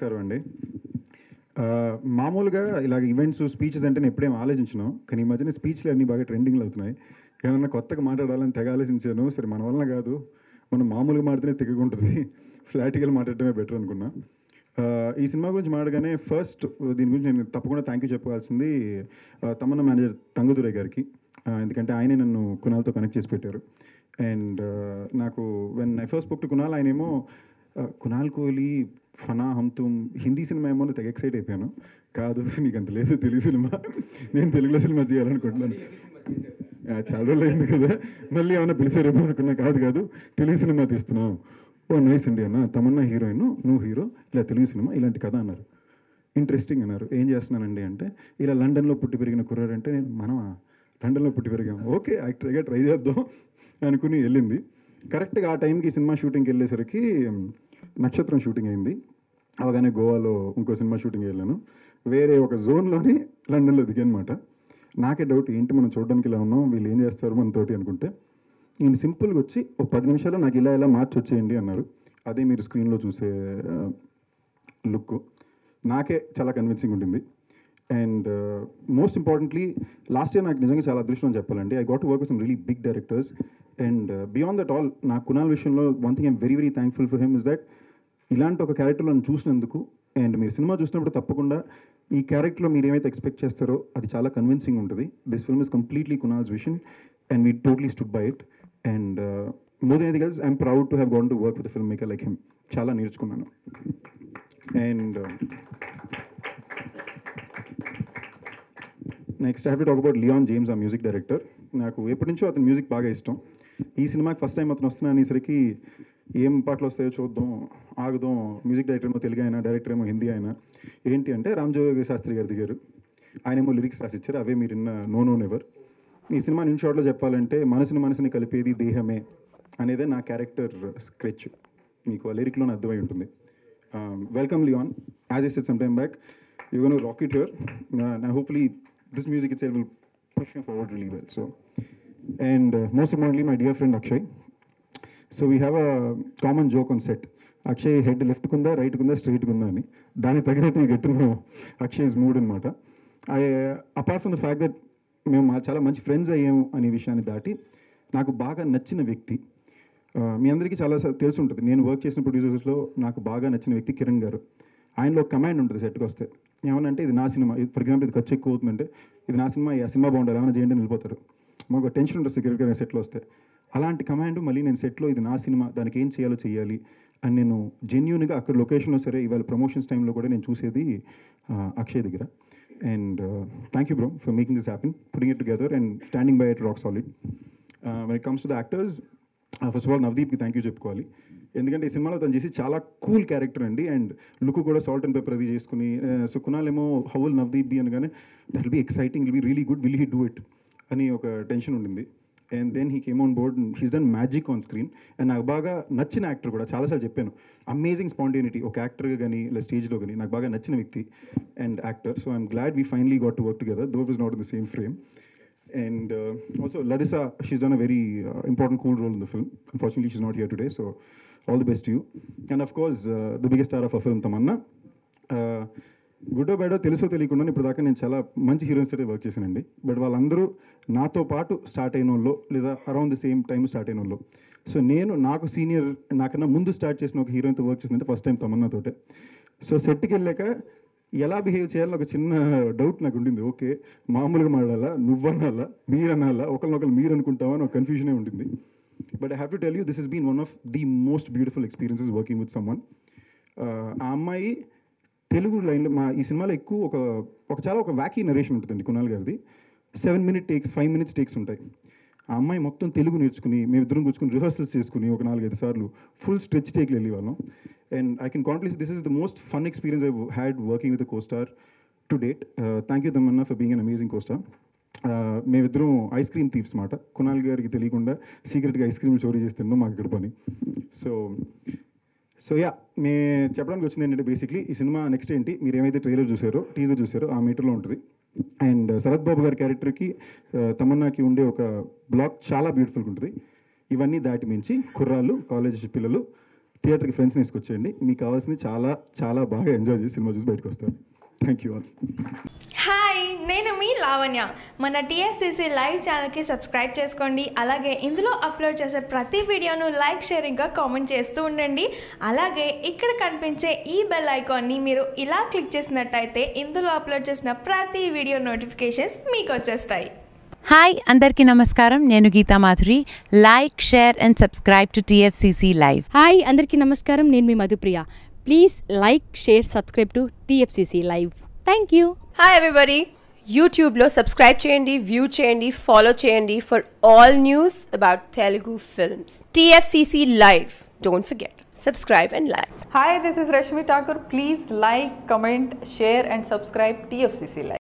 నమస్కారం అండి. మామూలుగా ఇలాగ ఈవెంట్స్ స్పీచెస్ అంటే నేను ఎప్పుడేం ఆలోచించను. కానీ ఈ మధ్యన స్పీచ్లు అన్నీ బాగా ట్రెండింగ్లు అవుతున్నాయి. ఏమన్నా కొత్తగా మాట్లాడాలని తెగ ఆలోచించాను. సరే మన వలన కాదు. మనం మామూలుగా మాడితేనే తెగకుంటుంది ఫ్లాట్గా మాట్లాడటమే బెటర్ అనుకున్నా. ఈ సినిమా గురించి మాట్లాడగానే ఫస్ట్ దీని గురించి నేను తప్పకుండా థ్యాంక్ యూ చెప్పాల్సింది తమన్న తమన్నా మేనేజర్ తంగుదురై గారికి. ఎందుకంటే ఆయనే నన్ను కునాల్తో కనెక్ట్ చేసి పెట్టారు. అండ్ నాకు when I first book to Kunal ఆయనేమో కునాల్ కోహ్లీ ఫనా హంతుం హిందీ సినిమా ఏమో తెగ ఎక్సైట్ అయిపోయాను. కాదు నీకు అంత లేదు తెలుగు సినిమా. నేను తెలుగులో సినిమా చేయాలనుకుంటున్నాను. చాలా రోజులు అయింది కదా. మళ్ళీ ఏమైనా పిలిచారేమో అనుకున్నా. కాదు కాదు. తెలుగు సినిమా తీస్తున్నావు. ఓ నైస్ అండి అన్న. తమన్నా హీరోయిన్ నువ్వు హీరో ఇలా తెలుగు సినిమా ఇలాంటి కథ అన్నారు. ఇంట్రెస్టింగ్ అన్నారు. ఏం చేస్తున్నానండి అంటే ఇలా లండన్లో పుట్టి పెరిగిన కుర్రాడు అంటే నేను మనమా? లండన్లో పుట్టి పెరిగాం. ఓకే యాక్టర్గా ట్రై చేద్దాం అనుకుని వెళ్ళింది. కరెక్ట్గా ఆ టైంకి సినిమా షూటింగ్కి వెళ్ళేసరికి నక్షత్రం షూటింగ్ అయింది. అవగానే గోవాలో ఇంకో సినిమా షూటింగ్ వెళ్ళాను. వేరే ఒక జోన్లోని లండన్లో దిగానమాట. నాకే డౌట్ ఏంటి మనం చూడడానికి ఇలా ఉన్నాం? వీళ్ళు ఏం చేస్తారు మనతోటి అనుకుంటే. నేను సింపుల్గా వచ్చి ఒక పది నిమిషాలు నాకు ఇలా ఇలా మార్చి వచ్చేయండి అన్నారు. అదే మీరు స్క్రీన్లో చూసే లుక్ నాకే చాలా కన్విన్సింగ్ ఉంటుంది and most importantly last year నాకు నిజంగా చాలా అదృష్టం అని చెప్పాలండి. I got work some really big directors and beyond that all నా కునాల్ విషయంలో one thing I'm very very thankful for him is that ఇలాంటి ఒక క్యారెక్టర్లో చూసినందుకు అండ్ మీరు సినిమా చూసినప్పుడు తప్పకుండా ఈ క్యారెక్టర్లో మీరు ఏమైతే ఎక్స్పెక్ట్ చేస్తారో అది చాలా కన్విన్సింగ్ ఉంటుంది. This film is completely Kunal's vision and we totally stood by it and more than ఎది I'm proud to have gone to work with film maker like him చాలా నేర్చుకున్నాను. And next have to talk about Leon James ఆ music director నాకు ఎప్పటి నుంచో అతని music బాగా ఇష్టం. ఈ సినిమాకి ఫస్ట్ టైం అతను వస్తున్నా అనేసరికి ఏం పాటలు వస్తాయో చూద్దాం ఆగుదాం మ్యూజిక్ డైరెక్టర్ ఏమో తెలుగు అయినా డైరెక్టర్ ఏమో హిందీ అయినా. ఏంటి అంటే రామ్జోగి శాస్త్రి గారి దిగారు. ఆయన ఏమో లిరిక్స్ రాసిచ్చారు అవే మీరు ఇన్న నో నో నెవర్ ఈ సినిమా ఇన్ షార్ట్లో చెప్పాలంటే మనసుని మనసుని కలిపేది దేహమే అనేదే నా క్యారెక్టర్ స్కెచ్ మీకు ఆ లిరిక్లోనే అర్థమై ఉంటుంది. Welcome Leon as is it some time back you gonna rocket your నా హోప్లీ నా hopefully this music it will push forward really well so and most importantly my dear friend Akshay so we have a common joke on set Akshay head left కుందా right కుందా straight కుందా అని దానికి తగినట్టు ఈ గెట్టును అక్షయ్ మూడ్ అనమాట I apart from the fact that మేము మా- చాలా మంచి ఫ్రెండ్స్ అయ్యాము అనే విషయాన్ని దాటి నాకు బాగా నచ్చిన వ్యక్తి uh, మీ అందరికీ చాలా తెలుసు ఉంటుంది నేను వర్క్ చేసిన ప్రొడ్యూసర్స్లో నాకు బాగా నచ్చిన వ్యక్తి కిరణ్ గారు. ఆయనలో కమాండ్ ఉంటుంది సెట్కి వస్తే. ఏమనంటే ఇది నా సినిమా. ఫర్ ఎగ్జాంపుల్ ఇది ఖర్చు ఎక్కువ అవుతుందంటే ఇది నా సినిమా ఆ సినిమా బాగుండాలి ఏమైనా చేయండి వెళ్ళిపోతారు. మాకు టెన్షన్ ఉంటుంది సెక్యూరిటీ గారు సెట్లో వస్తే. అలాంటి కమాండ్ మళ్ళీ నేను సెట్లో ఇది నా సినిమా దానికి ఏం చేయాలో చేయాలి అని నేను జెన్యున్గా అక్కడ లొకేషన్లో సరే ఇవాళ ప్రమోషన్స్ టైంలో కూడా నేను చూసేది అక్షయ్ దగ్గర. And thank you bro for making this happen putting it together and standing by it rock solid when it comes to the actors first of all నవదీప్కి thank you చెప్పుకోవాలి. ఎందుకంటే ఈ సినిమాలో తను చేసి చాలా కూల్ క్యారెక్టర్ అండి. అండ్ లుక్ కూడా salt and pepper అది చేసుకుని సో కునాల్ ఏమో హౌల్ నవ్దీప్ బి అనగానే that be exciting will be really good will he do it అని ఒక టెన్షన్ ఉండింది. And then he came on board he's done magic on screen and నాకు బాగా నచ్చిన యాక్టర్ కూడా చాలాసార్లు చెప్పాను అమేజింగ్ స్పాంటేనిటీ ఒక యాక్టర్గా కానీ లేదా స్టేజ్లో కానీ నాకు బాగా నచ్చిన వ్యక్తి and actor so I'm glad we finally got to work together though is not in the same frame and also Larissa she's done a very important cool role in the film unfortunately she's not here today so all the best you and of course the biggest star of a film Tamannaah our uh, గుడ్డో తెలుసో తెలియకుండా ఇప్పుడు దాకా నేను చాలా మంచి heroines అయితే work చేశానండి. బట్ వాళ్ళందరూ నాతో పాటు స్టార్ట్ అయిన వాళ్ళు లేదా around the same time start అయిన వాళ్ళు సో నేను నాకు సీనియర్ నాకన్నా ముందు స్టార్ట్ చేసిన ఒక హీరోయిన్తో వర్క్ చేసిందంటే ఫస్ట్ టైం తమన్నాతోటే సో సెట్కి వెళ్ళాక ఎలా బిహేవ్ చేయాలని ఒక చిన్న డౌట్ నాకు ఉండింది. ఓకే మామూలుగా మాట్లాడాలా? నువ్వనాలా మీరనాలా ఒకరినొకరు మీరు అనుకుంటావా అని ఒక కన్ఫ్యూజనే ఉంటుంది but I have to tell you this is been one of the most beautiful experiences working with someone ఆ అమ్మాయి తెలుగు లైన్లో మా ఈ సినిమాలో ఎక్కువ ఒక ఒక చాలా ఒక వ్యాకీ నరేషన్ ఉంటుందండి కునాల్ గారిది. Seven minute takes five minutes takes ఉంటాయి. ఆ అమ్మాయి మొత్తం తెలుగు నేర్చుకుని మేము ఇద్దరం కూర్చుని రిహర్సల్స్ చేసుకుని ఒక నాలుగైదు సార్లు ఫుల్ స్ట్రెచ్ టేక్లు వెళ్ళి వాళ్ళం and I can confess this is the most fun experience I had working with co star to date thank you Tamannaah for being an amazing co star మేమిద్దరం ఐస్ క్రీమ్ థీవ్స్ మాట. కునాల్ గారికి తెలియకుండా సీక్రెట్గా ice cream చోరీ చేస్తున్నాం మాకు ఇక్కడ పని. సో సో యా మే చెప్పడానికి వచ్చింది ఏంటంటే బేసిక్లీ ఈ సినిమా నెక్స్ట్ ఏంటి మీరు ఏమైతే ట్రైలర్ చూసారో టీజర్ చూసారో ఆ మీటర్లో ఉంటుంది. అండ్ శరత్ బాబు గారి క్యారెక్టర్కి తమన్నాకి ఉండే ఒక బ్లాక్ చాలా బ్యూటిఫుల్గా ఉంటుంది. ఇవన్నీ దాటి మించి కుర్రాళ్ళు కాలేజ్ పిల్లలు థియేటర్కి ఫ్రెండ్స్ని తీసుకొచ్చేయండి. మీకు కావాల్సింది చాలా చాలా బాగా ఎంజాయ్ చేసి సినిమా చూసి బయటకు వస్తారు. థ్యాంక్ యూ ఆల్ నేను మీ లావణ్య. మన టీఎస్సీసీ లైవ్ ఛానల్కి సబ్స్క్రైబ్ చేసుకోండి. అలాగే ఇందులో అప్లోడ్ చేసే ప్రతి వీడియోను లైక్ షేరింగ్గా కామెంట్ చేస్తూ ఉండండి. అలాగే ఇక్కడ కనిపించే ఈ బెల్ ఐకాన్ని మీరు ఇలా క్లిక్ చేసినట్టయితే ఇందులో అప్లోడ్ చేసిన ప్రతి వీడియో నోటిఫికేషన్స్ మీకు వచ్చేస్తాయి హాయ్ అందరికీ నమస్కారం. నేను Geeta Madhuri. Like share and subscribe to TFCC live. Hi అందరికీ నమస్కారం. నేను మీ Madhupriya. Please like share subscribe to TFCC live. Thank you hi everybody. యూట్యూబ్లో సబ్స్క్రైబ్ చేయండి వ్యూ చేయండి ఫాలో చేయండి for all news about Telugu films TFCC live don't forget subscribe and like Hi, this is Rashmi Thakur. Please like, comment, share, and subscribe TFCC Live.